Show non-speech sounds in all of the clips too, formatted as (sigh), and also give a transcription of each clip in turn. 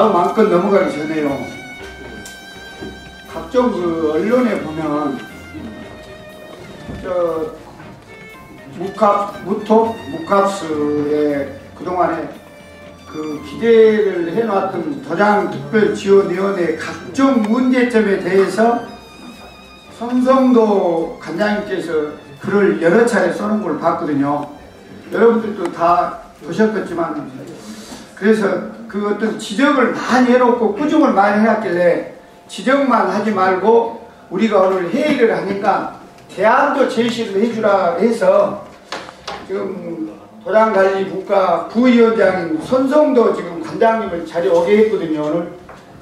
다음 안건 넘어가기 전에요. 각종 그 언론에 보면 저 무캅 무톱 무캅스의 그동안에 그 기대를 해놨던 도장특별지원위원회 각종 문제점에 대해서 손성도 관장님께서 글을 여러 차례 써놓은 걸 봤거든요. 여러분들도 다 보셨겠지만 그래서 그 어떤 지적을 많이 해놓고 꾸중을 많이 해왔길래 지적만 하지 말고 우리가 오늘 회의를 하니까 대안도 제시를 해주라 해서 지금 도장관리국가 부위원장인 손성도 지금 관장님을 자리에 오게 했거든요 오늘.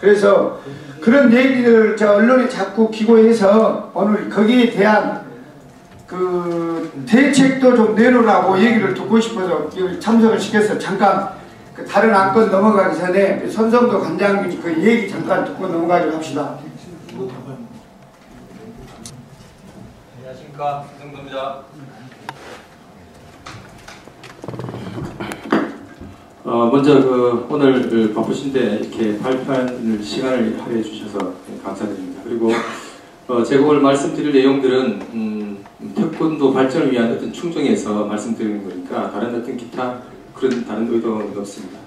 그래서 그런 얘기를 저 언론에 자꾸 기고해서 오늘 거기에 대한 그 대책도 좀 내놓으라고 얘기를 듣고 싶어서 참석을 시켜서 잠깐 그 다른 안건 넘어가기 전에 손성도 관장님 그 얘기 잠깐 듣고 넘어가기로 합시다. 안녕하십니까 이정도입니다. 어, 먼저 그 오늘 그 바쁘신데 이렇게 발표할 시간을 할애해 주셔서 감사드립니다. 그리고 어, 제가 오늘 말씀드릴 내용들은 음, 태권도 발전을 위한 어떤 충정에서 말씀드리는 거니까 다른 어떤 기타 그런 다른 의도는 없습니다.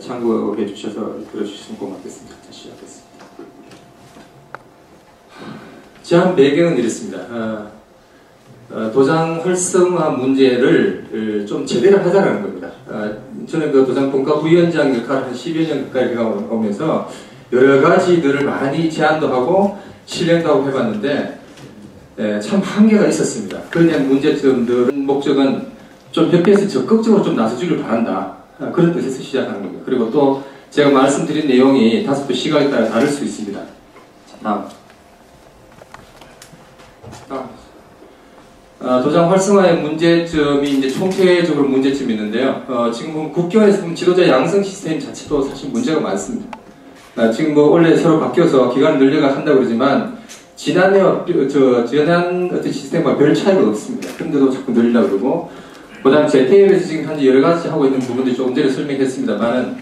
참고해 주셔서 들어주시면 고맙겠습니다. 자, 시작하겠습니다. 제한 배경은 이렇습니다. 어, 어, 도장 활성화 문제를 좀 제대로 하자는 겁니다. 어, 저는 그 도장 분과 부위원장 역할을 한 10여 년 가까이 해오면서 여러 가지들을 많이 제안도 하고 실행도 하고 해봤는데 예, 참 한계가 있었습니다. 그런 문제점들은 목적은 좀 협회에서 적극적으로 좀 나서주길 바란다. 아, 그런 뜻에서 시작하는 겁니다. 그리고 또 제가 말씀드린 내용이 다소 또 시각에 따라 다를 수 있습니다. 다음. 다음. 어, 도장 활성화의 문제점이 이제 총체적으로 문제점이 있는데요. 어, 지금 보면 국경에서 보면 지도자 양성 시스템 자체도 사실 문제가 많습니다. 어, 지금 뭐 원래 서로 바뀌어서 기간을 늘려가 한다고 그러지만 지난해와 저 지난 어떤 시스템과 별 차이가 없습니다. 그런데도 자꾸 늘리려고 그러고 그 다음 JTA에서 지금 현재 여러 가지 하고 있는 부분들이 조금 전에 설명했습니다만은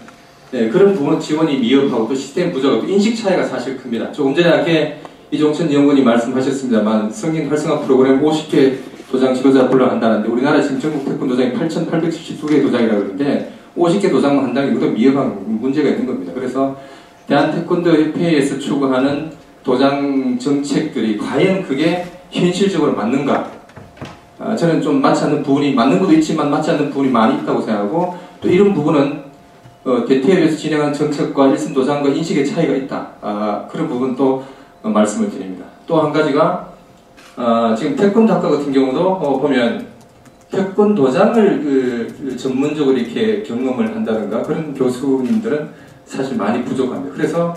네, 그런 부분 지원이 미흡하고 또 시스템 부족하고 또 인식 차이가 사실 큽니다. 조금 전에 아게 이종천 연구원이 말씀하셨습니다만 성인 활성화 프로그램 50개 도장 지도자 불러한다는데 우리나라 지금 전국 태권 도장이 8,872개 도장이라고 그러는데 50개 도장만 한다는 게 이것도 미흡한 문제가 있는 겁니다. 그래서 대한태권도협회에서 추구하는 도장 정책들이 과연 그게 현실적으로 맞는가? 아, 저는 좀 맞지 않는 부분이 맞는 것도 있지만 맞지 않는 부분이 많이 있다고 생각하고 또 이런 부분은 어, 대태협에서 진행한 정책과 일선 도장과 인식의 차이가 있다. 아, 그런 부분도 어, 말씀을 드립니다. 또 한 가지가 어, 지금 태권도 학과 같은 경우도 어, 보면 태권 도장을 그, 그 전문적으로 이렇게 경험을 한다든가 그런 교수님들은 사실 많이 부족합니다. 그래서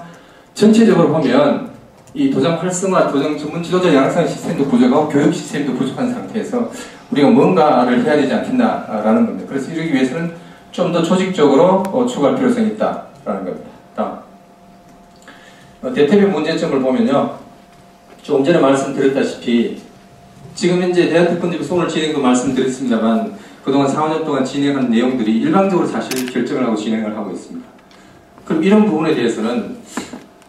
전체적으로 보면 이 도장 활성화, 도장 전문 지도자 양성 시스템도 부족하고 교육 시스템도 부족한 상태에서 우리가 뭔가를 해야 되지 않겠나라는 겁니다. 그래서 이러기 위해서는 좀 더 조직적으로 어, 추가할 필요성이 있다라는 겁니다. 다음. 어, 대태비 문제점을 보면요. 조금 전에 말씀드렸다시피 지금 현재 대한태권대회 손을 진행도 말씀드렸습니다만 그동안 4, 5년 동안 진행한 내용들이 일방적으로 사실 결정을 하고 진행을 하고 있습니다. 그럼 이런 부분에 대해서는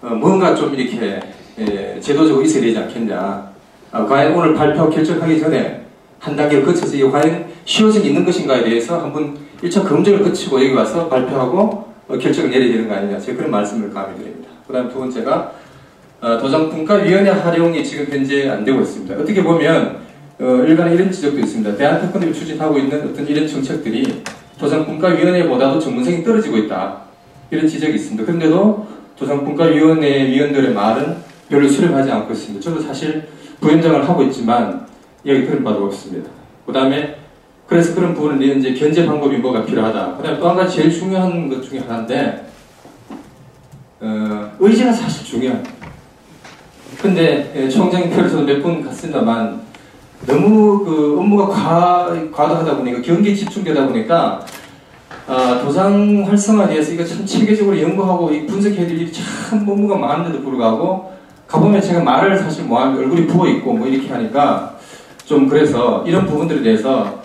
어, 뭔가 좀 이렇게 예, 제도적으로 있어야 되지 않겠냐. 아, 과연 오늘 발표 결정하기 전에 한 단계를 거쳐서 이게 과연 실효성이 있는 것인가에 대해서 한번 1차 검증을 거치고 여기 와서 발표하고 어, 결정을 내려야 되는 거 아니냐. 제가 그런 말씀을 감히 드립니다. 그 다음 두 번째가 어, 도장분과위원회 활용이 지금 현재 안 되고 있습니다. 어떻게 보면 어, 일간에 이런 지적도 있습니다. 대한태권협이 추진하고 있는 어떤 이런 정책들이 도장분과위원회보다도 전문성이 떨어지고 있다. 이런 지적이 있습니다. 그런데도 도장분과위원회 위원들의 말은 별로 수렴하지 않고 있습니다. 저도 사실 부위원장을 하고 있지만 여기 그런 바도 없습니다. 그 다음에 그래서 그런 부분을 이제 견제 방법이 뭐가 필요하다. 그 다음에 또 한 가지 제일 중요한 것 중에 하나인데 어, 의지가 사실 중요합니다. 근데 예, 총장님께서도 몇 번 갔습니다만 너무 그 업무가 과, 과도하다 보니까 경기에 집중되다 보니까 아, 도장 활성화에 대해서 이거 참 체계적으로 연구하고 분석해야 될 일이 참 업무가 많은데도 불구하고 가보면 제가 말을 사실 뭐하면 얼굴이 부어 있고 뭐 이렇게 하니까 좀 그래서 이런 부분들에 대해서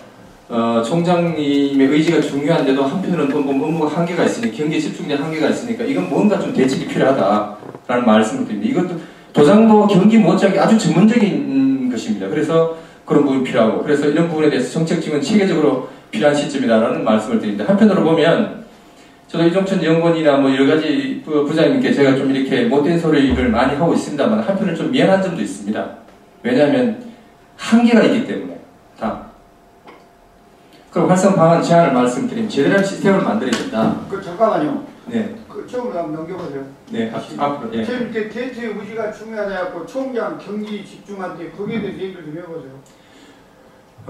어, 총장님의 의지가 중요한데도 한편으로는 또 뭐 업무가 한계가 있으니까 경기에 집중된 한계가 있으니까 이건 뭔가 좀 대책이 필요하다라는 말씀을 드립니다. 이것도 도장도 경기 못지않게 아주 전문적인 것입니다. 그래서 그런 부분이 필요하고 그래서 이런 부분에 대해서 정책지원 체계적으로 필요한 시점이다라는 말씀을 드립니다. 한편으로 보면 저도 이종천 연구원이나 뭐 여러 가지 부- 부장님께 제가 좀 이렇게 못된 소리를 많이 하고 있습니다만 한편으로 좀 미안한 점도 있습니다. 왜냐하면 한계가 있기 때문에 다. 그럼 활성 방안 제안을 말씀드리면 제대로 한 시스템을 만들어야 된다. 그 잠깐만요. 네, 그 처음으로 한번 넘겨보세요. 네, 앞, 앞으로 예. 대체 의지가 중요하다고 총장 경기 집중한테 거기에 대해서 얘기를 좀 해보세요.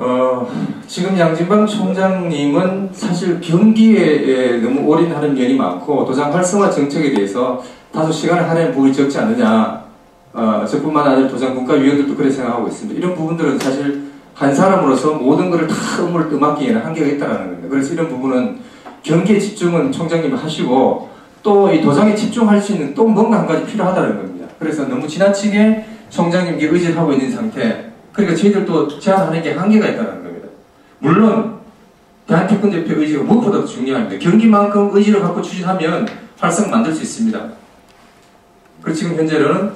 어, 지금 양진방 총장님은 사실 경기에 에, 너무 올인하는 면이 많고 도장 활성화 정책에 대해서 다소 시간을 할애한 부분이 적지 않느냐. 어, 저뿐만 아니라 도장 국가위원들도 그렇게 생각하고 있습니다. 이런 부분들은 사실 한 사람으로서 모든 것을 다 업무를 떠맡기에는 한계가 있다는 겁니다. 그래서 이런 부분은 경기에 집중은 총장님이 하시고 또 이 도장에 집중할 수 있는 또 뭔가 한 가지 필요하다는 겁니다. 그래서 너무 지나치게 총장님께 의지를 하고 있는 상태 그러니까 저희들도 제안하는 게 한계가 있다는 겁니다. 물론 대한태권 대표 의지가 무엇보다도 중요합니다. 경기만큼 의지를 갖고 추진하면 활성 만들 수 있습니다. 그 지금 현재는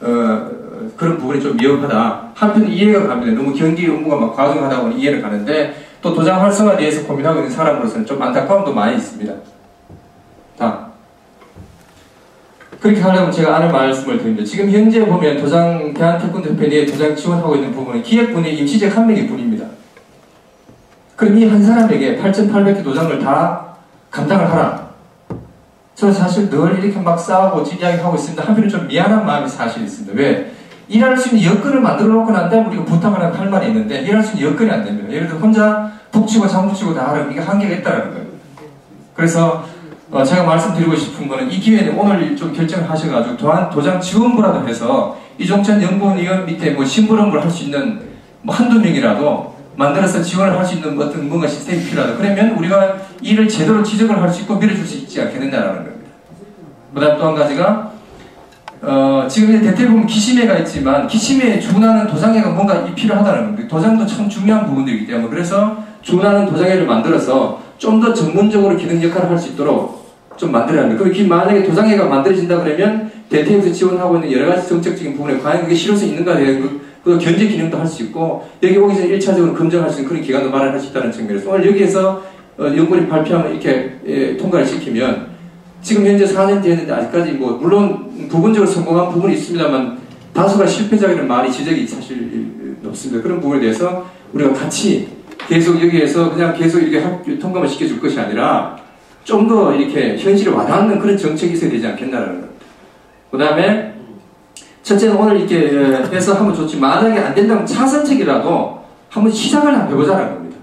어, 그런 부분이 좀 위험하다. 한편 이해가 갑니다. 너무 경기 업무가 막 과중하다 보니 이해는 가는데 또 도장 활성화에 대해서 고민하고 있는 사람으로서는 좀 안타까움도 많이 있습니다. 다. 그렇게 하려면 제가 아는 말씀을 드립니다. 지금 현재 보면 도장 대한태권대표에 도장 지원하고 있는 부분은 기획분의 임시직 한 명일 뿐입니다. 그럼 이 한 사람에게 8,800개 도장을 다 감당을 하라. 저는 사실 늘 이렇게 막 싸우고 이야기하고 있습니다. 한편은 좀 미안한 마음이 사실 있습니다. 왜? 일할 수 있는 여건을 만들어 놓고 난 다음에 우리가 부탁을 하는 할 말이 있는데 일할 수 있는 여건이 안 됩니다. 예를 들어 혼자 북치고 장북치고 다 하려면 이게 한계가 있다는 거예요. 그래서 어, 제가 말씀드리고 싶은 거는 이 기회는 오늘 좀 결정을 하셔가지고 도안, 도장 지원부라도 해서 이종찬 연구원위원 밑에 뭐 심부름을 할 수 있는 뭐 한두 명이라도 만들어서 지원을 할 수 있는 어떤 뭔가 시스템이 필요하다. 그러면 우리가 일을 제대로 지적을 할 수 있고 밀어줄 수 있지 않겠느냐라는 겁니다. 그 다음 또 한 가지가 어, 지금 이제 대퇴 보면 기심회가 있지만 기심회에 준하는 도장회가 뭔가 이 필요하다는 겁니다. 도장도 참 중요한 부분들이기 때문에 그래서 준하는 도장회를 만들어서 좀 더 전문적으로 기능 역할을 할 수 있도록 좀 만들어야 합니다. 그럼 만약에 도장회가 만들어진다 그러면 대퇴에서 지원하고 있는 여러 가지 정책적인 부분에 과연 그게 실효성 있는가에 대한 그, 그 견제 기능도 할 수 있고 여기 오기 전에 1차적으로 검증할 수 있는 그런 기관도 마련할 수 있다는 측면에서 오늘 여기에서 어, 연구원이 발표하면 이렇게 예, 통과를 시키면 지금 현재 4년 됐는데 아직까지 뭐 물론 부분적으로 성공한 부분이 있습니다만 다수가 실패작이라는 말이 지적이 사실 높습니다. 그런 부분에 대해서 우리가 같이 계속 여기에서 그냥 계속 이렇게 학- 통과만 시켜줄 것이 아니라 좀 더 이렇게 현실에 와닿는 그런 정책이 있어야 되지 않겠나라는 겁니다. 그 다음에 첫째는 오늘 이렇게 해서 하면 좋지 만약에 안 된다면 차선책이라도 한번 시작을 한번 해보자는 겁니다.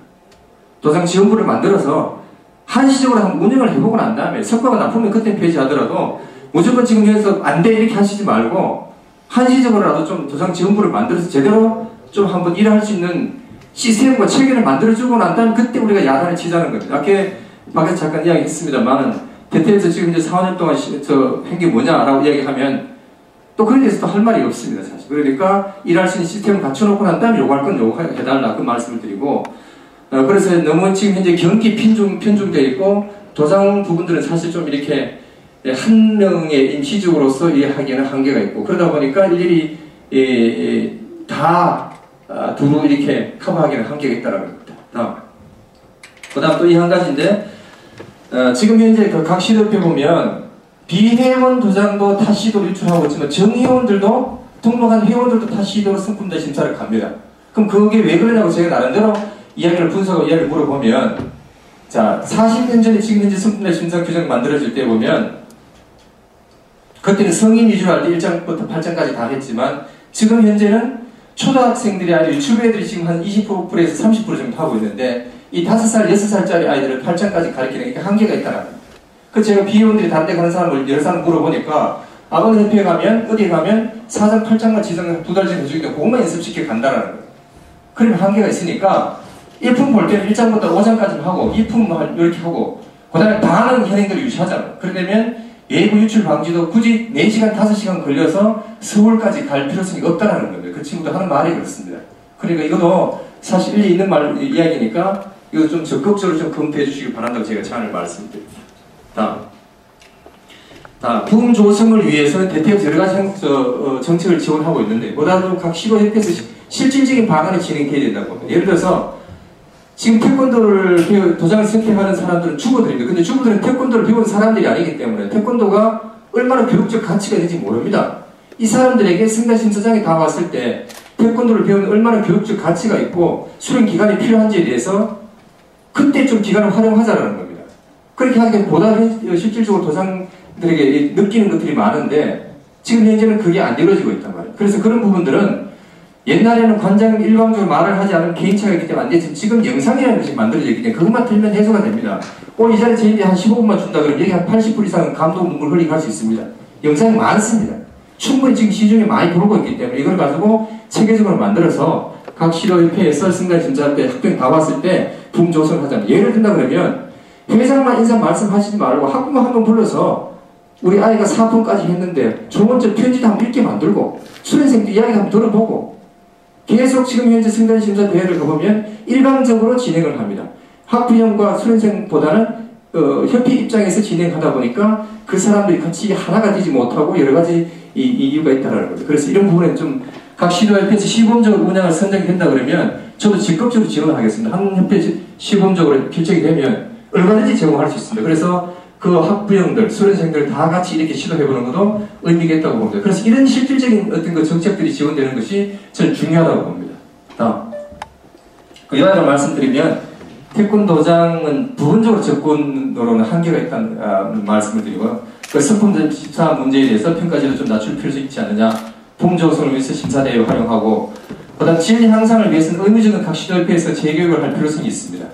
도장 지원부를 만들어서 한시적으로 한번 운영을 해보고 난 다음에 성과가 나쁘면 그때 폐지하더라도 무조건 지금 여기서 안 돼 이렇게 하시지 말고 한시적으로라도 좀 도장 지원부를 만들어서 제대로 좀 한번 일할 수 있는 시스템과 체계를 만들어주고 난 다음에 그때 우리가 야단을 치자는 겁니다. 아까 밖에서 잠깐 이야기했습니다만 대태에서 지금 이제 4년 동안 시- 저한 게 뭐냐라고 이야기하면 또 데서 또할 말이 없습니다 사실. 그러니까 일할 수 있는 시스템을 갖춰놓고 난 다음에 요구할 건 요구해달라 그 말씀을 드리고 어, 그래서 너무 지금 현재 경기 편중, 편중되어 있고 도장 부분들은 사실 좀 이렇게 예, 한 명의 임시직으로서 일하기에는 한계가 있고 그러다 보니까 일일이 예, 예, 다 아, 두루 이렇게 커버하기에는 한계가 있다는 겁니다. 다음. 그 다음 또 이 한 가지인데 어, 지금 현재 그 각 시도표 보면 비회원 도장도 타 시도로 유출하고 있지만 정회원들도 등록한 회원들도 타 시도로 상품자 심사를 갑니다. 그럼 그게 왜 그러냐고 제가 나름대로 이야기를 분석하고 이야기를 물어보면 자 40년 전에 지금 현재 상품자 심사 규정 만들어질 때 보면 그때는 성인 위주로 할 때 1장부터 8장까지 다 했지만 지금 현재는 초등학생들이 아니라 유치부 애들이 지금 한 20%에서 30% 정도 하고 있는데 이 5살, 6살짜리 아이들을 8장까지 가르치는 게 한계가 있다는 거예요. 그 제가 비회원들이 다른 데 가는 사람을 여러 사람 물어보니까 아버지 협회에 가면 어디에 가면 4장, 8장만 지정 두달 전에 해주니까 그것만 연습시켜 간다라는 거예요. 그러면 한계가 있으니까 1품 볼 때는 1장부터 5장까지 하고 2품 뭐 이렇게 하고 그 다음에 다 하는 현행들을 유지하잖아요. 그러려면 예고 유출 방지도 굳이 4시간, 5시간 걸려서 서울까지 갈 필요성이 없다는 겁니다. 그 친구도 하는 말이 그렇습니다. 그러니까 이것도 사실 일리 있는 말, 이야기니까 이거 좀 적극적으로 좀 검토해 주시기 바란다고 제가 제안을 말씀드립니다. 다음. 다 부흥조성을 위해서 대태에서 여러 가지 형- 저, 어, 정책을 지원하고 있는데 보다도 각 시도 협회에서 시- 실질적인 방안이 진행돼야 된다고 봅니다. 예를 들어서 지금 태권도를 도장을 선택하는 사람들은 주부들입니다. 근데 주부들은 태권도를 배운 사람들이 아니기 때문에 태권도가 얼마나 교육적 가치가 있는지 모릅니다. 이 사람들에게 승단 심사장에 다 왔을 때 태권도를 배우면 얼마나 교육적 가치가 있고 수련 기간이 필요한지에 대해서 그때 좀 기간을 활용하자라는 겁니다. 그렇게 하게 보다 실질적으로 도장들에게 느끼는 것들이 많은데 지금 현재는 그게 안 이루어지고 있단 말이에요. 그래서 그런 부분들은 옛날에는 관장님 일방적으로 말을 하지 않으면 개인차가 있기 때문에 안 되지 지금 영상이라는 것이 만들어져 있기 때문에 그것만 틀면 해소가 됩니다. 오늘 이 자리에 저희들이 한 15분만 준다 그러면 여기 한 80분 이상은 감동 눈물 흘리게 할 수 있습니다. 영상이 많습니다. 충분히 지금 시중에 많이 부르고 있기 때문에 이걸 가지고 체계적으로 만들어서 각 시도협회에서 승단 심사 때 학생 다 왔을 때 붐조성을 하자면 예를 든다 그러면 회장만 인사 말씀하시지 말고 학부모 한 번 불러서 우리 아이가 4분까지 했는데 조먼저 편지도 한번 읽게 만들고 수련생도 이야기 한번 들어보고 계속 지금 현재 승단 심사 대회를 가보면 일방적으로 진행을 합니다. 학부형과 수련생보다는 어, 협회 입장에서 진행하다 보니까 그 사람들이 같이 하나가 되지 못하고 여러 가지 이, 이 이유가 있다는 거죠. 그래서 이런 부분에 좀 각 시도협회에서 시범적으로 운영을 선정이 된다 그러면 저도 적극적으로 지원하겠습니다. 한 협회 시- 시범적으로 결정이 되면 얼마든지 제공할 수 있습니다. 그래서 그 학부형들, 수련생들 다 같이 이렇게 시도해보는 것도 의미가 있다고 봅니다. 그래서 이런 실질적인 어떤 그 정책들이 지원되는 것이 저는 중요하다고 봅니다. 다음. 그 요약을 말씀드리면 태권도장은 부분적으로 접근으로는 한계가 있다는 아, 말씀을 드리고요. 그 성품 심사 문제에 대해서 평가지를 좀 낮출 필요가 있지 않느냐. 풍조성을 위해서 심사대회 활용하고 그다음 질 향상을 위해서는 의무적인 각 시도협회에서 재교육을 할 필요성이 있습니다.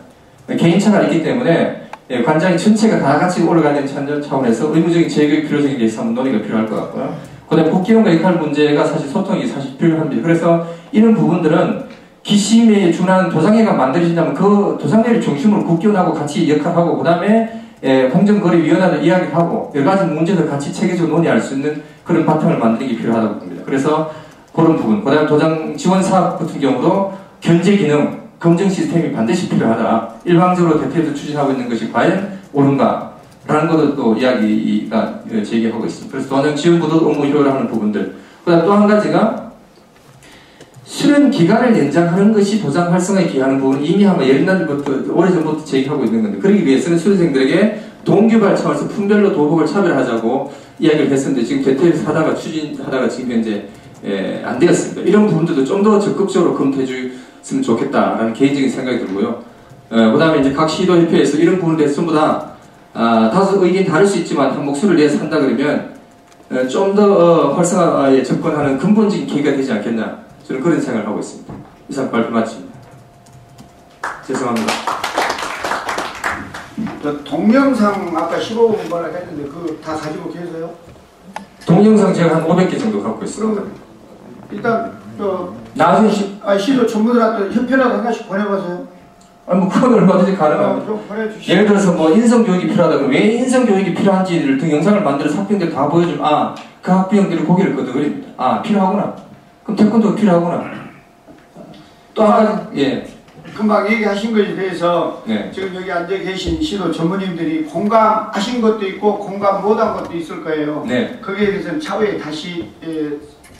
개인차가 있기 때문에 예, 관장이 전체가 다 같이 올라가는 차원- 차원에서 의무적인 재교육 필요성에 대해서 한번 논의가 필요할 것 같고요. 그다음 국기용과 역할 문제가 사실 소통이 사실 필요합니다. 그래서 이런 부분들은 기심에 준하는 도상회가 만들어진다면 그 도상회를 중심으로 국기원하고 같이 역할하고 그 다음에 예, 공정거래위원회를 이야기하고 여러 가지 문제들 같이 체계적으로 논의할 수 있는 그런 바탕을 만드는 게 필요하다고 봅니다. 그래서 그런 부분, 그 다음 도장 지원 사업 같은 경우도 견제 기능, 검증 시스템이 반드시 필요하다. 일방적으로 대표에서 추진하고 있는 것이 과연 옳은가? 라는 것도 또 이야기가 예, 제기하고 있습니다. 그래서 도장 지원부도 업무 효율을 하는 부분들. 그 다음 또 한 가지가 수련 기간을 연장하는 것이 도장 활성화에 기하는 부분은 이미 한번 옛날부터 오래전부터 제기하고 있는 건데 그러기 위해서는 수련생들에게 동기발 차원에서 품별로 도복을 차별하자고 이야기를 했었는데 지금 대퇴에서 하다가 추진하다가 지금 현재 예, 안 되었습니다. 이런 부분들도 좀 더 적극적으로 검토해 줬으면 좋겠다라는 개인적인 생각이 들고요. 그 다음에 이제 각 시도협회에서 이런 부분에 대해서 전부 다 아, 다소 의견이 다를 수 있지만 한 목소리를 내서 한다 그러면 어, 좀더 어, 활성화에 접근하는 근본적인 계기가 되지 않겠나 저는 그런 생각을 하고 있습니다. 이상 발표 마칩니다. 죄송합니다. 저 동영상 아까 15분 뭐라 했는데 그거 다 가지고 계세요? 동영상 제가 한 500개 정도 갖고 있습니다. 일단 저 나중에 시, 아, 시도 전부들한테 협회라도 하나씩 보내보세요. 아, 뭐 그건 얼마든지 어, 가능합니다. 좀 보내주시고. 예를 들어서 뭐 인성 교육이 필요하다 그러면 왜 인성 교육이 필요한지를 등 영상을 만들어서 학생들 다 보여주면 아, 그 학부형들이 고개를 끄덕거립니다. 아, 필요하구나. 그럼 태권도가 필요하구나. 또 한 가지, 예, 금방 얘기하신 것에 대해서 네. 지금 여기 앉아 계신 시도 전무님들이 공감하신 것도 있고 공감 못한 것도 있을 거예요. 네. 거기에 대해서는 차후에 다시 예,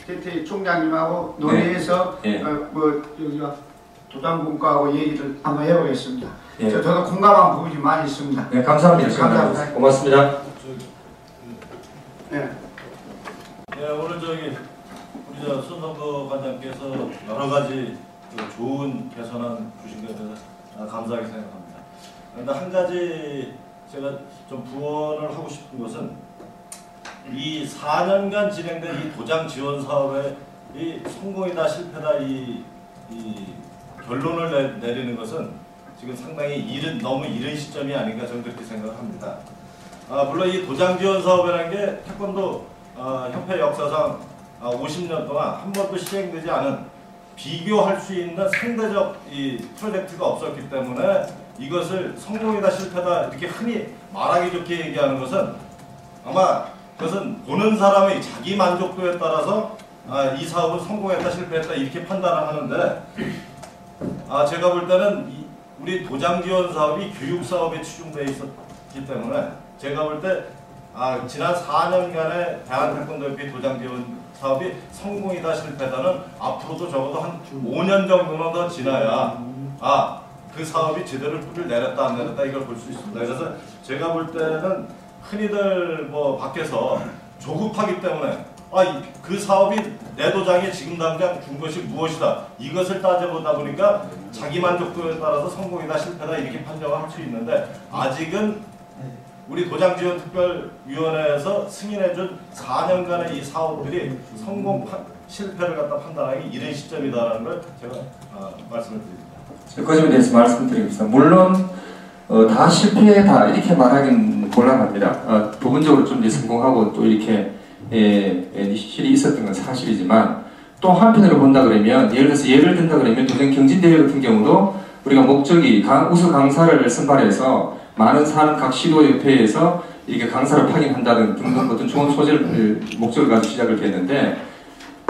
대태 총장님하고 논의해서 예. 어, 뭐 여기가 도장분과하고 얘기를 한번 해보겠습니다. 예. 저, 저도 공감한 부분이 많이 있습니다. 네, 감사합니다. 네, 감사합니다. 고맙습니다. 네. 예, 오늘 저기 우리 저 손성도 관장께서 여러 가지 그 좋은 개선안 주신 것에 대해서 아, 감사하게 생각합니다. 그런데 한 가지 제가 좀 부원을 하고 싶은 것은 이 4년간 진행된 이 도장 지원 사업의 이 성공이다 실패다 이, 이 결론을 내, 내리는 것은 지금 상당히 이른 너무 이른 시점이 아닌가 저는 그렇게 생각을 합니다. 아, 물론 이 도장 지원 사업이라는 게 태권도 아, 협회 역사상 아, 50년 동안 한 번도 시행되지 않은 비교할 수 있는 상대적 이 프로젝트가 없었기 때문에 이것을 성공이다 실패다 이렇게 흔히 말하기 좋게 얘기하는 것은 아마 그것은 보는 사람의 자기 만족도에 따라서 아, 이 사업은 성공했다 실패했다 이렇게 판단을 하는데 아, 제가 볼 때는 이- 우리 도장 지원 사업이 교육 사업에 치중돼 있었기 때문에 제가 볼 때 아, 지난 4년간의 대한태권도협회 도장 지원 사업이 성공이다 실패다는 앞으로도 적어도 한 5년 정도는 더 지나야 아, 그 사업이 제대로 뿌리를 내렸다 안 내렸다 이걸 볼 수 있습니다. 그래서 제가 볼 때는 흔히들 뭐 밖에서 조급하기 때문에 아, 이- 그 사업이 내 도장에 지금 당장 준 것이 무엇이다. 이것을 따져보다 보니까 자기 만족도에 따라서 성공이다 실패다 이렇게 판정을 할 수 있는데 아직은 우리 도장지원특별위원회에서 승인해준 4년간의 이 사업들이 성공 판- 실패를 갖다 판단하기 이른 시점이다라는 걸 제가 어, 말씀을 드립니다. 그 점에 대해서 말씀드리겠습니다. 물론 어, 다 실패다 이렇게 말하기는 곤란합니다. 어, 부분적으로 좀 성공하고 또 이렇게 예, 예, 실이 있었던 건 사실이지만 또 한편으로 본다 그러면 예를 들어서 예를 든다 그러면 도전 경진대회 같은 경우도 우리가 목적이 강, 우수 강사를 선발해서 많은 사는 각 시도협회에서 이렇게 강사를 파견한다는 등등 어떤 좋은 소재를 목적을 가지고 시작을 됐는데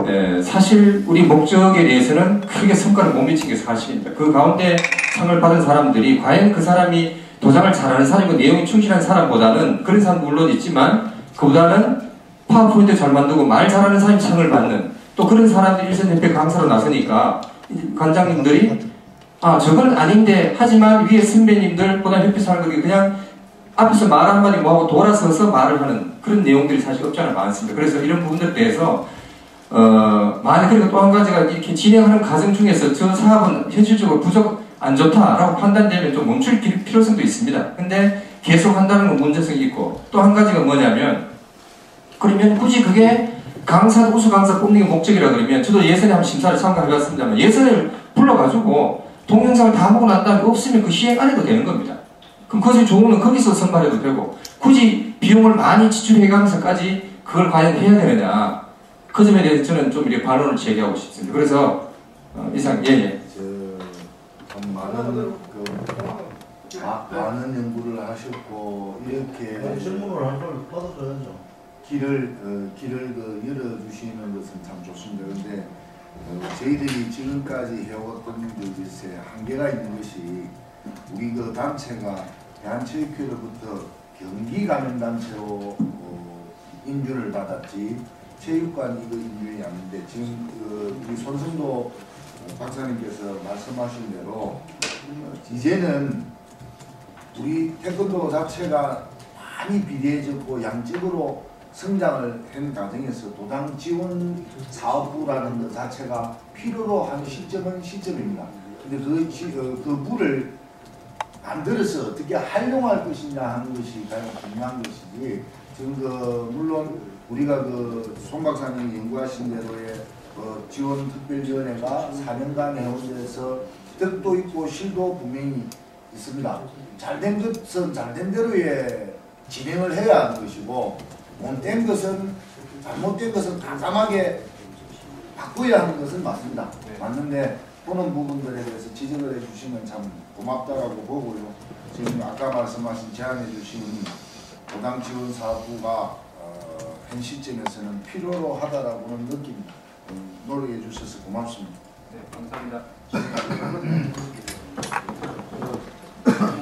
예, 사실 우리 목적에 대해서는 크게 성과를 못 미친 게 사실입니다. 그 가운데 상을 받은 사람들이 과연 그 사람이 도장을 잘하는 사람이고 내용이 충실한 사람보다는 그런 사람도 물론 있지만 그보다는 파워포인트 잘 만들고 말 잘하는 사람이 상을 받는 또 그런 사람들이 일선협회 강사로 나서니까 이 관장님들이 아 저건 아닌데 하지만 위에 선배님들보다 협회 사람들이 그냥 앞에서 말 한마디 뭐하고 돌아서서 말을 하는 그런 내용들이 사실 없지 않아 많습니다. 그래서 이런 부분들에 대해서 어, 만약 그리고 또 한 가지가 이렇게 진행하는 과정 중에서 저 사업은 현실적으로 부족 안 좋다라고 판단되면 좀 멈출 기- 필요성도 있습니다. 근데 계속 한다는 건 문제성이 있고 또 한 가지가 뭐냐면 그러면 굳이 그게 강사 우수 강사 뽑는 게 목적이라 그러면 저도 예선에 한번 심사를 참가해봤습니다만 예선을 불러가지고 동영상을 다 보고 난 다음에 없으면 그 시행 안 해도 되는 겁니다. 그럼 그것이 좋으면 거기서 선발해도 되고 굳이 비용을 많이 지출해가면서까지 그걸 과연 해야 되느냐 그 점에 대해서 저는 좀 이렇게 반론을 제기하고 싶습니다. 그래서 어, 이상 예예. 저좀 많은 그 마- 많은 연구를 하셨고 이렇게 네, 질문을 할걸 뻗어줘야죠. 길을 어, 길을 그 열어주시는 것은 참 좋습니다. 그런데 어, 저희들이 지금까지 해왔던 것에 한계가 있는 것이 우리 그 단체가 대한체육회로부터 경기 가면 단체로 어, 인준을 받았지 체육관 이거 인준이 아닌데 지금 그 우리 손승도 박사님께서 말씀하신 대로 어, 이제는 우리 태권도 자체가 많이 비대해졌고 양적으로 성장을 한 과정에서 도당 지원 사업부라는 것 자체가 필요로 하는 시점은 시점입니다. 근데 그, 시, 어, 그 부를 만들어서 어떻게 활용할 것이냐 하는 것이 가장 중요한 것이지 지금 그 물론 우리가 그송 박사님 연구하신 대로의 어, 지원 특별위원회가 4년간 해온 데서 덕도 있고 실도 분명히 있습니다. 잘된 것은 잘된 대로의 진행을 해야 하는 것이고 못된 것은 잘못된 것은 과감하게 바꿔야 하는 것은 맞습니다. 맞는데 보는 부분들에 대해서 지적을 해주시면 참 고맙다라고 보고요. 지금 아까 말씀하신 제안해 주신 도당 지원 사업부가 어, 현 시점에서는 필요로 하다라고는 느낍니다. 음, 노력해 주셔서 고맙습니다. 네 감사합니다.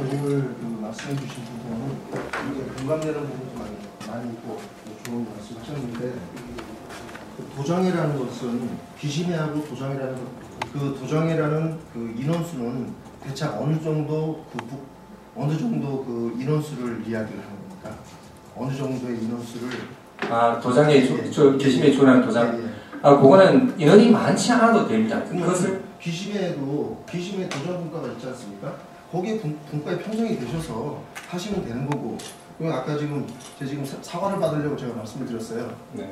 오늘 그 말씀해 주신 부분은 이게 공감되는 부분도 많이, 많이 있고 또 좋은 말씀 하셨는데 그 도장이라는 것은 비심해하고 도장이라는 그 도장이라는 그 인원수는 대략 어느 정도 그 부- 어느 정도 그 인원수를 이야기를 하는 겁니까? 어느 정도의 인원수를 아 도장에 조, 저 개심에 준하는 도장. 예, 예. 아 그거는 인원이 많지 않아도 됩니다. 그것을 비심에도 비심에 도전 분과가 있지 않습니까? 거기에 분, 분과에 편성이 되셔서 하시면 되는 거고 그리고 아까 지금 제 지금 사- 사과를 받으려고 제가 말씀을 드렸어요. 네.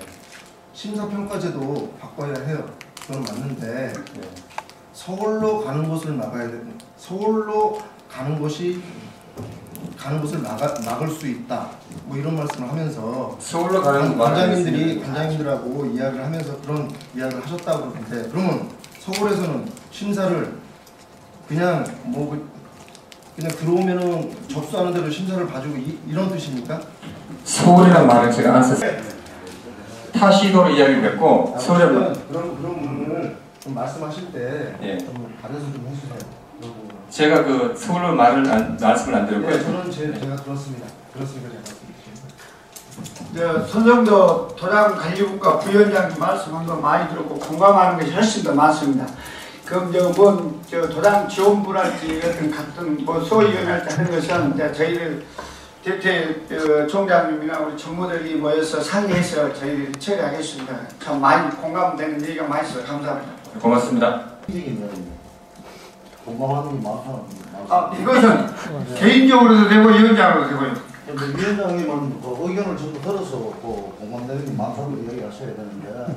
심사평가제도 바꿔야 해요. 그건 맞는데 네. 서울로 가는 것을 막아야 돼. 서울로 가는 것이 가는 것을 막아, 막을 수 있다. 뭐 이런 말씀을 하면서 서울로 가는 관- 관장님들이 관장님들하고 이야기를 하면서 그런 이야기를 하셨다고 그러는데 그러면 서울에서는 심사를 그냥 뭐 그- 그냥 들어오면은 접수하는 대로 심사를 봐주고 이, 이런 뜻입니까? 서울이란 말을 제가 안 썼어요. 타 시도로 이야기를 했고 서울에 그런 그런 그런 부분을 좀 말씀하실 때 예. 좀 가려서 좀 해주세요. 제가 그 서울로 말을 안, 말씀을 안 네, 드렸고요. 저는 제, 제가 들었습니다. 들었으니까 제가 말씀드리겠습니다. 저 손정도 도당관리국가 부위원장님 말씀한 거 많이 들었고 공감하는 것이 훨씬 더 많습니다. 그럼 저뭐저 도당 지원부랄지 어떤 같은 뭐 소위원회할지 하는 것은 이제 저희들 대퇴 어, 총장님이나 우리 전무들이 모여서 상의해서 저희들이 처리하겠습니다. 참 많이 공감되는 얘기가 많이 있어요. 감사합니다. 고맙습니다. 공감하는 게 많다. 아 이것은 개인적으로도 되고 위원장으로도 되고요. 위원장님은 그 의견을 전부 들어서 그 공감되는 게 많다고 이야기하셔야 되는데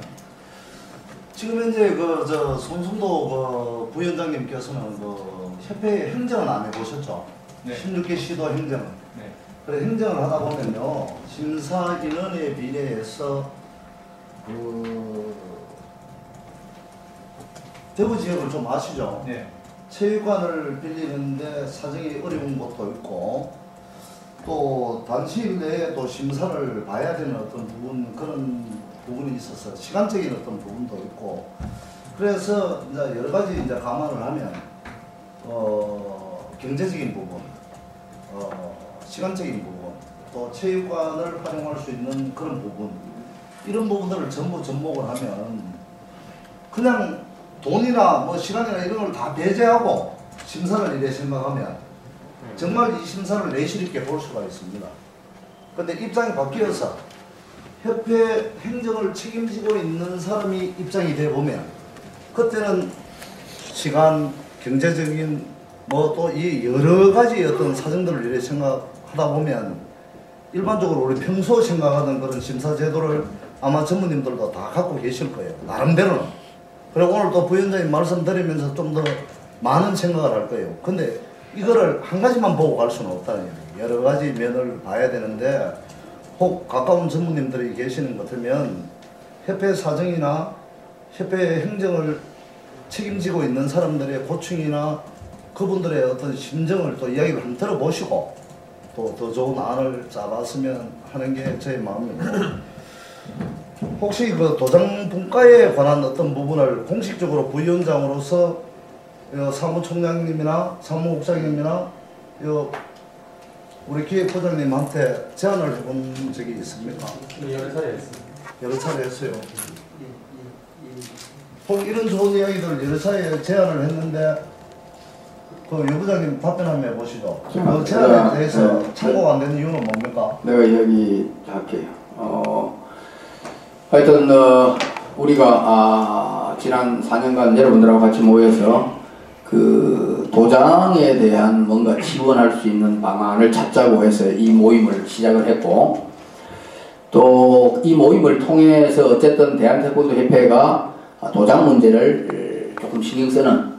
지금 현재 그저 손순도 그 부위원장님께서는 그 협회 행정은 안 해보셨죠? 네. 16개 시도 행정. 네. 그래 행정을 하다 보면요 심사 인원에 비례해서 그 대구 지역을 좀 아시죠? 네. 체육관을 빌리는데 사정이 어려운 것도 있고 또 단시일 내에 또 심사를 봐야 되는 어떤 부분 그런 부분이 있어서 시간적인 어떤 부분도 있고 그래서 이제 여러 가지 이제 감안을 하면 어 경제적인 부분 어 시간적인 부분 또 체육관을 활용할 수 있는 그런 부분 이런 부분들을 전부 접목을 하면 그냥 돈이나 뭐 시간이나 이런 걸 다 배제하고 심사를 이래 생각하면 정말 이 심사를 내실 있게 볼 수가 있습니다. 근데 입장이 바뀌어서 협회 행정을 책임지고 있는 사람이 입장이 돼 보면 그때는 시간, 경제적인 뭐 또 이 여러 가지 어떤 사정들을 이렇게 생각 하다 보면 일반적으로 우리 평소 생각하는 그런 심사 제도를 아마 전무님들도 다 갖고 계실 거예요. 나름대로는. 그리고 오늘 또 부위원장님 말씀 드리면서 좀 더 많은 생각을 할 거예요. 근데 이거를 한 가지만 보고 갈 수는 없다는 얘기예요. 여러 가지 면을 봐야 되는데 혹 가까운 전무님들이 계시는 것 같으면 협회 사정이나 협회 행정을 책임지고 있는 사람들의 고충이나 그분들의 어떤 심정을 또 이야기를 한번 들어보시고 또 더 좋은 안을 짜봤으면 하는 게 제 마음입니다. 혹시 그 도장 분과에 관한 어떤 부분을 공식적으로 부위원장으로서 어, 사무총장님이나 사무국장님이나 요 우리 기획부장님한테 제안을 해본 적이 있습니까? 여러 차례 했습니다. 여러 차례 했어요. 혹 이런 좋은 이야기들 여러 차례 제안을 했는데 그 여부장님 답변 한번 해보시죠. 그 제안에 대해서 참고가 안 되는 이유는 뭡니까? 내가 이야기 할게요. 어, 하여튼 어, 우리가 아, 지난 4년간 여러분들하고 같이 모여서 그 도장에 대한 뭔가 지원할 수 있는 방안을 찾자고 해서 이 모임을 시작을 했고 또 이 모임을 통해서 어쨌든 대한태권도 협회가 도장 문제를 조금 신경 쓰는 어,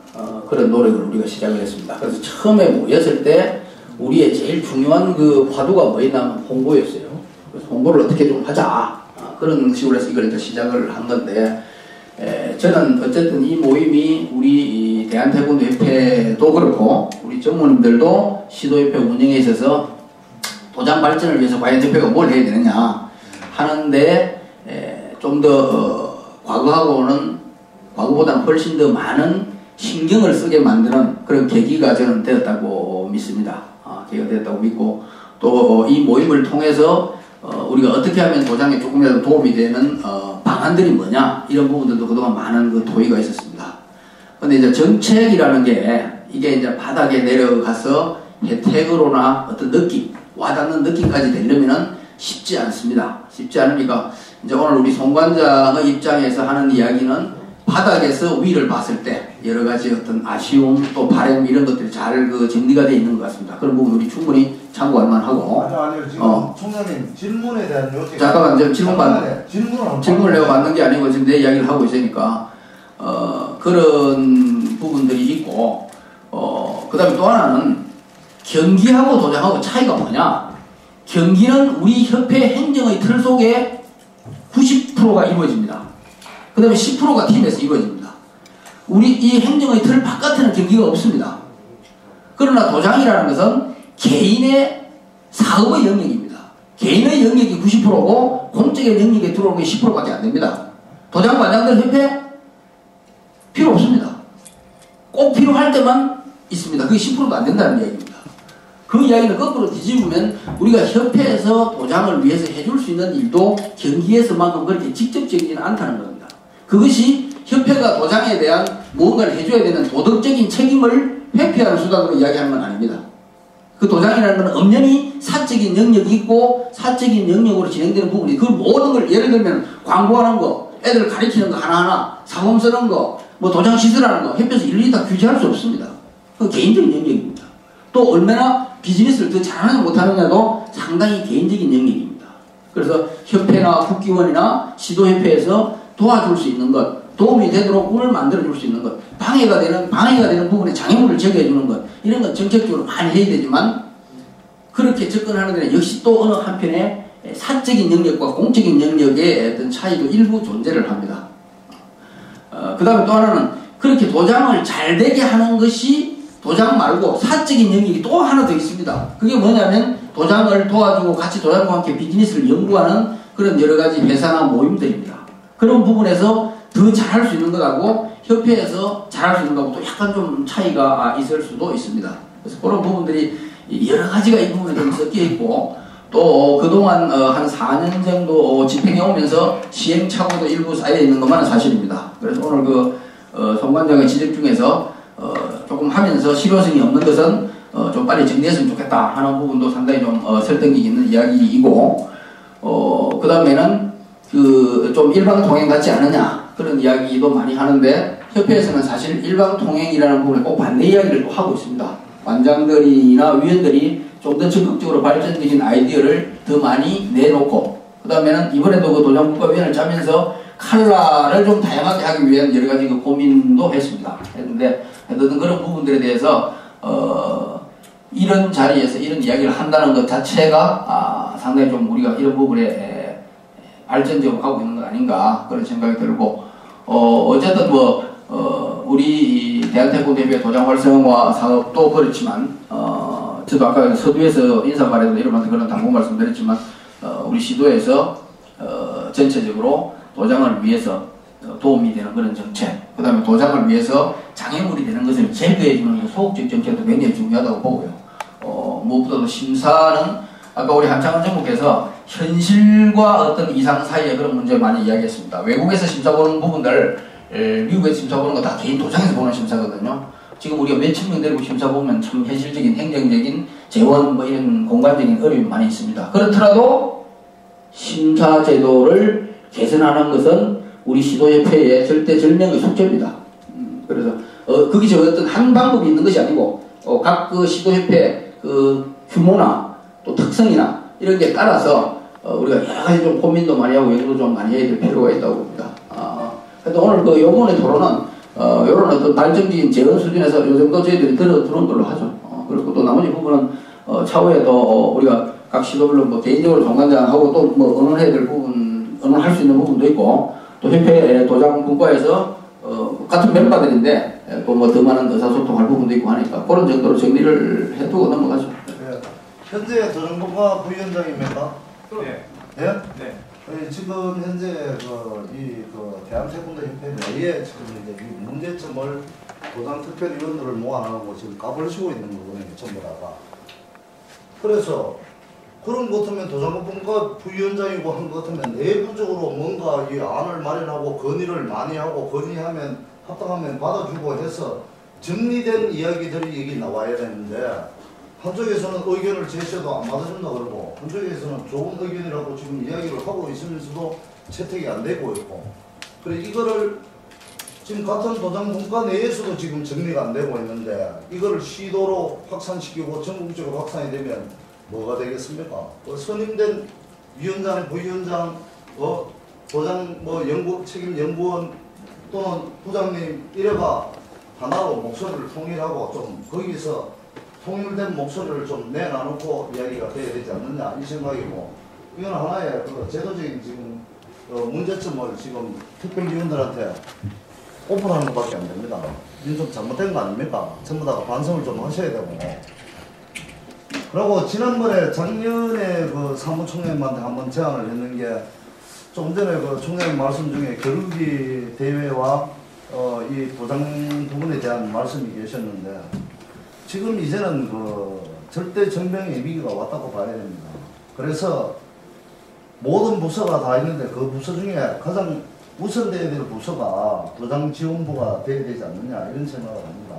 그런 노력을 우리가 시작을 했습니다. 그래서 처음에 모였을 때 우리의 제일 중요한 그 화두가 뭐였냐면 홍보였어요. 그래서 홍보를 어떻게 좀 하자. 아, 그런 식으로 해서 이걸 이제 시작을 한 건데, 에, 저는 어쨌든 이 모임이 우리 이 대한태권도협회도 그렇고, 우리 전무님들도 시도협회 운영에 있어서 도장 발전을 위해서 과연 협회가 뭘 해야 되느냐 하는데, 좀더 어, 과거하고는, 과거보다는 훨씬 더 많은 신경을 쓰게 만드는 그런 계기가 저는 되었다고 믿습니다. 아, 계기가 되었다고 믿고 또 이 모임을 통해서 어, 우리가 어떻게 하면 도장에 조금이라도 도움이 되는 어, 방안들이 뭐냐 이런 부분들도 그동안 많은 그 도의가 있었습니다. 근데 이제 정책이라는 게 이게 이제 바닥에 내려가서 혜택으로나 어떤 느낌, 와닿는 느낌까지 되려면은 쉽지 않습니다. 쉽지 않으니까 이제 오늘 우리 송관장의 입장에서 하는 이야기는 바닥에서 위를 봤을 때 여러 가지 어떤 아쉬움 또 바램 이런 것들이 잘 그 정리가 되어 있는 것 같습니다. 그런 부분 우리 충분히 참고할 만하고 아니요, 아니요. 지금 어. 총장님 질문에 대한 요청. 잠깐만, 지금 질문 받-. 질문을 질문을 내가 받는 게 아니고 지금 내 이야기를 하고 있으니까 어, 그런 부분들이 있고 어, 그 다음에 또 하나는 경기하고 도장하고 차이가 뭐냐 경기는 우리 협회 행정의 틀 속에 90%가 이루어집니다. 그 다음에 10%가 팀에서 이루어집니다. 우리 이 행정의 틀 바깥에는 경기가 없습니다. 그러나 도장이라는 것은 개인의 사업의 영역입니다. 개인의 영역이 90%고 공적인 영역에 들어오는 게 10%밖에 안 됩니다. 도장 관장들 협회 필요 없습니다. 꼭 필요할 때만 있습니다. 그게 10%도 안 된다는 이야기입니다. 그 이야기를 거꾸로 뒤집으면 우리가 협회에서 도장을 위해서 해줄 수 있는 일도 경기에서만큼 그렇게 직접적이지는 않다는 겁니다. 그것이 협회가 도장에 대한 무언가를 해줘야 되는 도덕적인 책임을 회피하는 수단으로 이야기하는 건 아닙니다. 그 도장이라는 건 엄연히 사적인 영역이 있고 사적인 영역으로 진행되는 부분이 그 모든 걸 예를 들면 광고하는 거, 애들 가리키는 거 하나하나, 사범 쓰는 거, 뭐 도장 시술하는 거 협회에서 일일이 다 규제할 수 없습니다. 그 개인적인 영역입니다. 또 얼마나 비즈니스를 더 잘하느냐 못하느냐도 상당히 개인적인 영역입니다. 그래서 협회나 국기원이나 시도협회에서 도와줄 수 있는 것, 도움이 되도록 운을 만들어줄 수 있는 것, 방해가 되는 방해가 되는 부분에 장애물을 제거해 주는 것 이런 건 정책적으로 많이 해야 되지만 그렇게 접근하는 데는 역시 또 어느 한편에 사적인 영역과 공적인 영역의 어떤 차이도 일부 존재를 합니다. 어, 그 다음에 또 하나는 그렇게 도장을 잘 되게 하는 것이 도장 말고 사적인 영역이 또 하나 더 있습니다. 그게 뭐냐면 도장을 도와주고 같이 도장과 함께 비즈니스를 연구하는 그런 여러 가지 회사나 모임들입니다. 그런 부분에서 더 잘할 수 있는 것하고 협회에서 잘할 수 있는 것하고 또 약간 좀 차이가 있을 수도 있습니다. 그래서 그런 부분들이 여러 가지가 이 부분에 좀 섞여 있고 또 그동안 어, 한 4년 정도 집행해 오면서 시행착오도 일부 쌓여 있는 것만은 사실입니다. 그래서 오늘 그 어, 송관장의 지적 중에서 어, 조금 하면서 실효성이 없는 것은 어, 좀 빨리 정리했으면 좋겠다 하는 부분도 상당히 좀 어, 설득이 있는 이야기이고 어, 그 다음에는 그 좀 일방 통행 같지 않느냐 그런 이야기도 많이 하는데 협회에서는 사실 일방 통행이라는 부분에 꼭 반대 이야기를 또 하고 있습니다. 관장들이나 위원들이 좀 더 적극적으로 발전적인 아이디어를 더 많이 내놓고 그 다음에는 이번에도 그 도장국가위원회를 짜면서 칼라를 좀 다양하게 하기 위한 여러 가지 그 고민도 했습니다. 했는데 어떤 그런 부분들에 대해서 어, 이런 자리에서 이런 이야기를 한다는 것 자체가 아, 상당히 좀 우리가 이런 부분에 에, 발전적으로 가고 있는 것 아닌가 그런 생각이 들고 어, 어쨌든 뭐 어, 우리 대한태권대회 도장 활성화 사업도 그렇지만 어, 저도 아까 서두에서 인사 말에도 여러분한테 그런 당부 말씀드렸지만 어, 우리 시도에서 어, 전체적으로 도장을 위해서 어, 도움이 되는 그런 정책, 그 다음에 도장을 위해서 장애물이 되는 것을 제거해주는 소극적 정책도 굉장히 중요하다고 보고요. 어, 무엇보다도 심사는 아까 우리 한창원 정부께서 현실과 어떤 이상 사이의 그런 문제 많이 이야기했습니다. 외국에서 심사 보는 부분들, 에, 미국에서 심사 보는 거 다 개인 도장에서 보는 심사거든요. 지금 우리가 몇천 명 데리고 심사 보면 참 현실적인 행정적인 재원 뭐 이런 공간적인 어려움이 많이 있습니다. 그렇더라도 심사 제도를 개선하는 것은 우리 시도협회의 절대 절명의 숙제입니다. 음, 그래서 어, 거기서 어떤 한 방법이 있는 것이 아니고 어, 각그 시도협회 그 규모나 또 특성이나 이런 게 따라서 어, 우리가 여러 가지 좀 고민도 많이 하고 연구도 좀 많이 해야 될 필요가 있다고 봅니다. 아, 그래도 오늘 그 요번에 토론은 어, 이런 어떤 발전적인 재원 수준에서 요 정도 저희들이 들어 들어온 걸로 하죠. 어, 그리고 또 나머지 부분은 어, 차후에 또 어, 우리가 각 시도별로 뭐 개인적으로 정관장하고 또 뭐 언론해야 될 부분, 언론할 수 있는 부분도 있고 또 협회 도장 분과에서 어, 같은 멤버들인데 또 뭐 더 많은 의사소통할 부분도 있고 하니까 그런 정도로 정리를 해두고 넘어가죠. 네. 현재 도정부가 부위원장입니까? 네. 예? 네. 예, 지금 현재 그 이 그 대한태권도 협회 내에 지금 이제 이 문제점을 도당 특별위원들을 모아놓고 지금 까불시고 있는 거거든요, 전부 다가. 그래서 그런 것 같으면 도장법원과 부위원장이고 한 것 같으면 내부적으로 뭔가 이 안을 마련하고 건의를 많이 하고 건의하면 합당하면 받아주고 해서 정리된 이야기들이 여기 나와야 되는데 한쪽에서는 의견을 제시해도 안 받아준다 그러고 한쪽에서는 좋은 의견이라고 지금 이야기를 하고 있으면서도 채택이 안 되고 있고 그래 이거를 지금 같은 도장 분과 내에서도 지금 정리가 안 되고 있는데 이거를 시도로 확산시키고 전국적으로 확산이 되면 뭐가 되겠습니까? 어, 선임된 위원장, 부위원장, 어, 도장 뭐 연구 책임 연구원 또는 부장님 이래가 하나로 목소리를 통일하고 좀 거기서 통일된 목소리를 좀 내놔놓고 이야기가 돼야 되지 않느냐 이 생각이고 이건 하나의 그 제도적인 지금 어, 문제점을 지금 특별위원들한테 오픈하는 것밖에 안 됩니다. 이건 좀 잘못된 거 아닙니까? 전부 다 반성을 좀 하셔야 되고. 그리고 지난번에 작년에 그 사무총장님한테 한번 제안을 했는 게좀 전에 그 총장님 말씀 중에 겨루기 대회와 어, 이 도장 부분에 대한 말씀이 계셨는데 지금 이제는 그 절대 정병의 위기가 왔다고 봐야 됩니다. 그래서 모든 부서가 다 있는데 그 부서 중에 가장 우선돼야 될 부서가 도장지원부가 돼야 되지 않느냐 이런 생각을 합니다.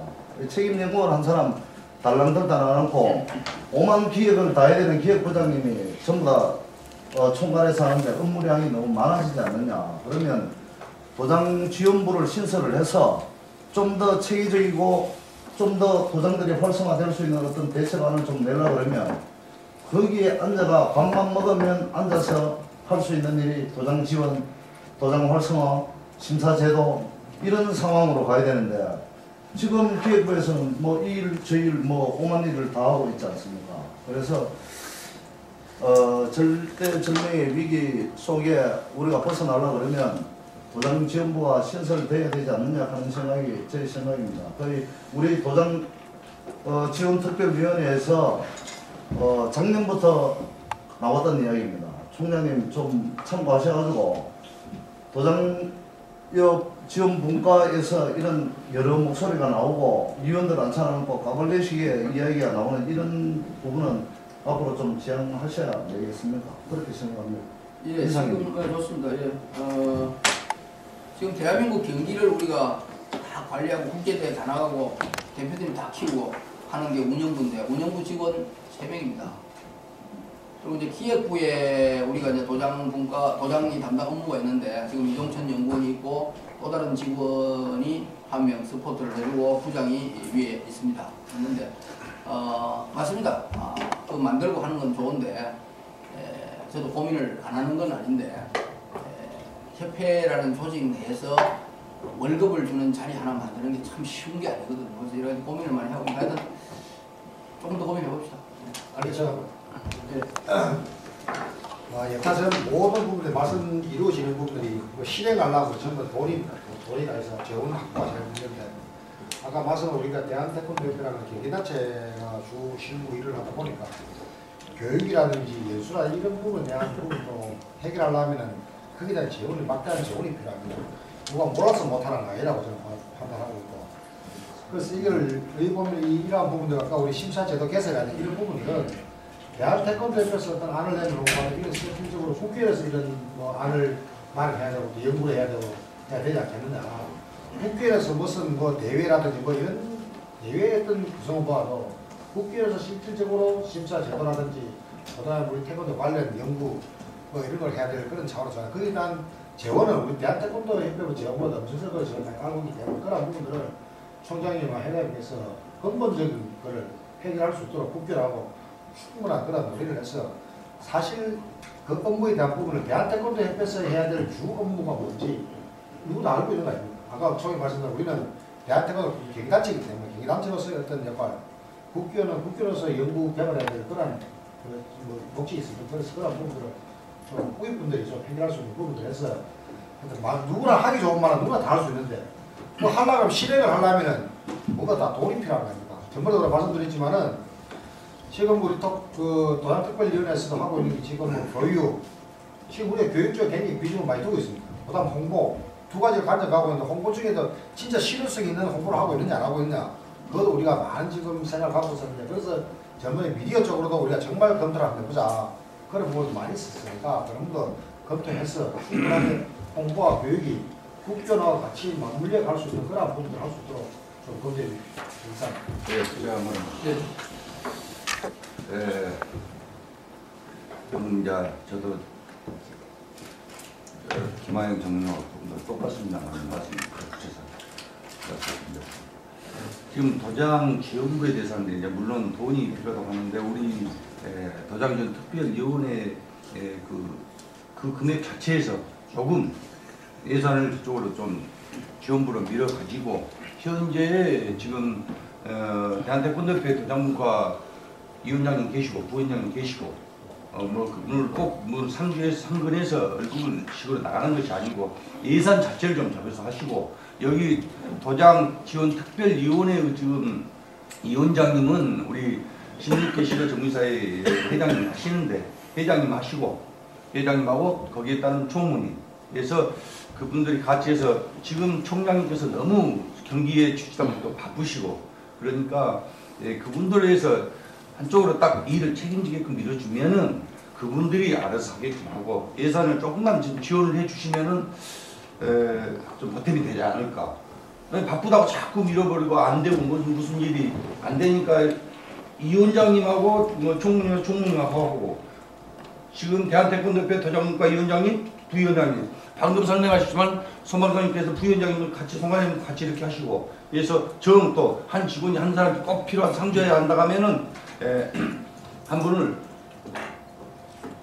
책임 연구원 한 사람 달랑들 달아놓고 오만 기획을 다 해야 되는 기획부장님이 전부 다 어, 총괄해서 하는데 업무량이 너무 많아지지 않느냐 그러면 도장지원부를 신설을 해서 좀 더 체계적이고 좀더 도장들이 활성화될 수 있는 어떤 대책안을 좀 내려고 그러면 거기에 앉아가 밥만 먹으면 앉아서 할 수 있는 일이 도장 지원, 도장 활성화, 심사 제도 이런 상황으로 가야 되는데 지금 기획부에서는 뭐 이 일, 저 일, 뭐 오만 일을 다 하고 있지 않습니까? 그래서 어, 절대 전명의 위기 속에 우리가 벗어나려고 그러면 도장 지원부가 신설돼야 되지 않느냐 하는 생각이 제 생각입니다. 거의 우리 도장 어, 지원특별위원회에서 어, 작년부터 나왔던 이야기입니다. 총장님 좀 참고하셔가지고 도장역 지원 분과에서 이런 여러 목소리가 나오고 위원들 앉혀놓고 가발레식의 이야기가 나오는 이런 부분은 앞으로 좀 지양하셔야 되겠습니까? 그렇게 생각합니다. 예, 이상입니다. 어, 좋습니다. 예. 어, 지금 대한민국 경기를 우리가 다 관리하고 국제대회 다 나가고 대표팀 다 키우고 하는 게 운영부인데 운영부 직원 3명입니다. 그리고 이제 기획부에 우리가 이제 도장 분과 도장이 담당 업무가 있는데 지금 이종천 연구원이 있고 또 다른 직원이 한명 support를 해주고 부장이 위에 있습니다. 있는데 어, 맞습니다. 아, 그 만들고 하는 건 좋은데 에, 저도 고민을 안 하는 건 아닌데 에, 협회라는 조직 내에서 월급을 주는 자리 하나 만드는 게 참 쉬운 게 아니거든요. 그래서 이런 고민을 많이 하고 있는데 하여튼 조금 더 고민해 봅시다. 그렇죠. 아, 여타전 모든 부분에 말씀 이루어지는 부분들이 뭐 실행하려고 전부 돈이 돈이 다 해서 재원 잘 문제인데 아까 말씀 우리가 대한태권도협회라는 경기단체가 주 실무 일을 하다 보니까 교육이라든지 예술이나 이런 부분에 대한 부분도 해결하려면은 대한 재원이 막대한 재원이 필요합니다. 누가 몰라서 못하는 거 아니라고 저는 판단하고 있고 그래서 이걸 여기 보면 이- 이러한 부분들 아까 우리 심사제도 개설이라는 이런 부분들은 대한 태권도협회에서 어떤 안을 내놓고 이런 실질적으로 국회에서 이런 뭐 안을 마련해야 되고 또 연구를 해야 되고 해야 되지 않겠느냐. 국회에서 무슨 뭐 대회라든지 뭐 이런 대회의 어떤 구성을 봐도 국회에서 실질적으로 심사 제도라든지 그다음에 우리 태권도 관련 연구 뭐 이런 걸 해야 될 그런 차원에서 거기에 대한 재원은 우리 대한 태권도 협회부 재원보다 엄청나게 지금 많이 깔고 있기 때문에 그런 부분들을 총장님과 회장님께서 근본적인 걸 해결할 수 있도록 국회라고 충분한 그런 노력을 해서 사실 그 업무에 대한 부분을 대한태권도 협회에서 해야 될 주 업무가 뭔지 누구도 알고 있는 거 아닙니까? 아까 총이 말씀드린 우리는 대한태권도 경단체이기 때문에 경단체로서의 어떤 역할 국교는 국교로서 연구 개발해야 될 그런 그 뭐, 복지 있습니다. 그래서 그런 부분들을 좀 후임분들이 좀 해결할 수 있는 부분들 해서 막 누구나 하기 좋은 말은 누구나 다 할 수 있는데 뭐 하려면 실행을 하려면은 뭔가 다 돈이 필요한 겁니다. 전번에도 말씀드렸지만은 지금 우리 또, 그 도산특별위원회에서도 하고 있는 게 지금 뭐 교육, 지금 우리 교육 쪽에 굉장히 비중을 많이 두고 있습니다. 그 다음 홍보, 두 가지를 가져가고 있는데 홍보 중에도 진짜 실효성 있는 홍보를 하고 있느냐 안 하고 있느냐 그것도 우리가 많은 지금 생각을 하고 있었는데 그래서 전번에 미디어 쪽으로도 우리가 정말 검토를 한번 해보자 그런 부분도 많이 있었으니까 그런 것도 검토해서 충분하게 홍보와 교육이 국교와 같이 맞물려 갈 수 있는 그런 부분들을 할수 있도록 좀 검토해. 이상. 네, 부장은 예, 좀 이제 저도 어, 김하영 더 똑같습니다만 말씀 붙여서 말씀드립니다. 지금 도장 지원부에 대해서는 이제 물론 돈이 필요하다고 하는데 우리 에, 도장전 특별위원회 그, 그 금액 자체에서 조금 예산을 그쪽으로 좀 지원부로 밀어 가지고 현재 지금 어, 대한태권도협회 도장문과 위원장님 계시고 부위원장님 계시고 어뭐 그분을 꼭뭐 상주에서 상근해서 얼굴 식으로 나가는 것이 아니고 예산 자체를 좀 잡아서 하시고 여기 도장 지원 특별위원회 지금 위원장님은 우리 신육계 시도 정비사의 회장님 하시는데 회장님 하시고 회장님하고 거기에 따른 총무님 그래서 그분들이 같이 해서 지금 총장님께서 너무 경기에 주시다 보니까 바쁘시고 그러니까 예, 그분들을 위해서 한쪽으로 딱 일을 책임지게끔 밀어주면은 그분들이 알아서 하게끔 하고 예산을 조금만 좀 지원을 해주시면은 에, 좀 보탬이 되지 않을까. 바쁘다고 자꾸 밀어버리고 안 되고 무슨 무슨 일이 안 되니까 이 위원장님하고 뭐 총무님 총무님하고 하고 지금 대한태권도협회 도장과 위원장님 부위원장님 방금 설명하셨지만 손방장님께서 부위원장님을 같이 송관님 같이 이렇게 하시고 그래서 정 또 한 직원이 한 사람이 꼭 필요한 상주해야 한다 하면은 에, (clears throat) 한 분을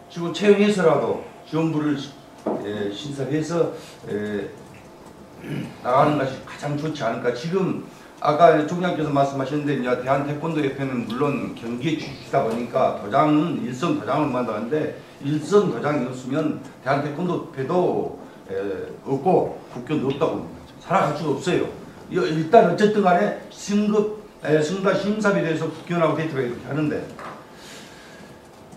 직원 채용해서라도 지원부를 에, 신설해서 에, (clears throat) 나가는 것이 가장 좋지 않을까. 지금 아까 총장께서 말씀하셨는데 이제 대한 태권도 협회는 물론 경기에 주시다 보니까 도장은 일선 도장을 만드는데 일선 도장이 없으면 대한 태권도 협회도 에, 없고 국교도 없다고 봅니다. 살아갈 수가 없어요. 이- 일단 어쨌든 간에 승급 에, 승가 심사에 대해서 국교하고 대표가 이렇게 하는데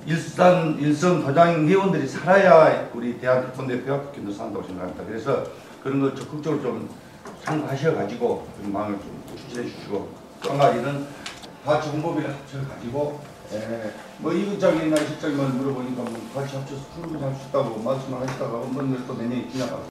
일산 일선 도장 회원들이 살아야 우리 대한 태권도 협회와 국교도 산다고 생각합니다. 그래서 그런 거 적극적으로 좀 참고하셔가지고 좀 마음을 좀 추진해 주시고 또한 가지는 다 정보비를 합쳐 가지고 뭐 이부장이나 실장님만 물어보니까 뭐 같이 합쳐서 충분히 할 수 있다고 말씀을 하시다가 또 내년에 지나가